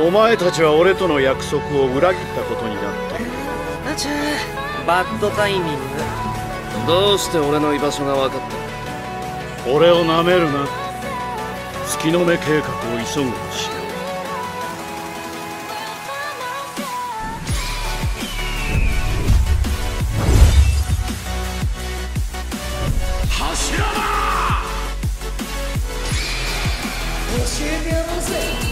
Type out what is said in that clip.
お前たちは俺との約束を裏切ったことになって。あちゃバッドタイミングどうして俺の居場所が分かった？俺をなめるな月の目計画を急ぐとしよ教えてやろうぜ